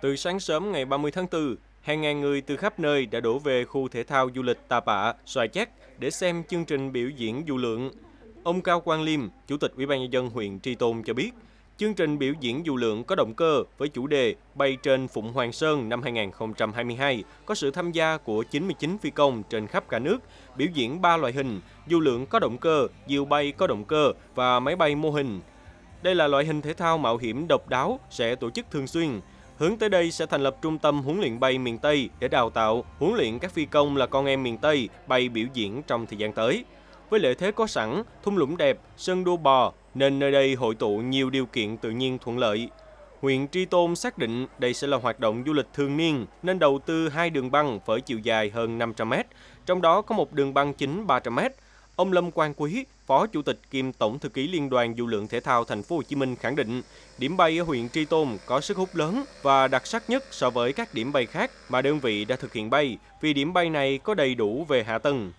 Từ sáng sớm ngày 30 tháng 4, hàng ngàn người từ khắp nơi đã đổ về khu thể thao du lịch Tà Bạ, Xoài Chắc để xem chương trình biểu diễn du lượng. Ông Cao Quang Liêm, Chủ tịch Ủy ban nhân dân huyện Tri Tôn cho biết, chương trình biểu diễn du lượng có động cơ với chủ đề Bay trên Phụng Hoàng Sơn năm 2022 có sự tham gia của 99 phi công trên khắp cả nước, biểu diễn 3 loại hình, du lượng có động cơ, diều bay có động cơ và máy bay mô hình. Đây là loại hình thể thao mạo hiểm độc đáo sẽ tổ chức thường xuyên. Hướng tới đây sẽ thành lập trung tâm huấn luyện bay miền Tây để đào tạo, huấn luyện các phi công là con em miền Tây bay biểu diễn trong thời gian tới. Với lợi thế có sẵn, thung lũng đẹp, sân đua bò, nên nơi đây hội tụ nhiều điều kiện tự nhiên thuận lợi. Huyện Tri Tôn xác định đây sẽ là hoạt động du lịch thường niên nên đầu tư hai đường băng với chiều dài hơn 500 m, trong đó có một đường băng chính 300 m. Ông Lâm Quang Quý, Phó Chủ tịch kiêm Tổng thư ký Liên đoàn Du lượng Thể thao Thành phố Hồ Chí Minh khẳng định, điểm bay ở huyện Tri Tôn có sức hút lớn và đặc sắc nhất so với các điểm bay khác mà đơn vị đã thực hiện bay, vì điểm bay này có đầy đủ về hạ tầng.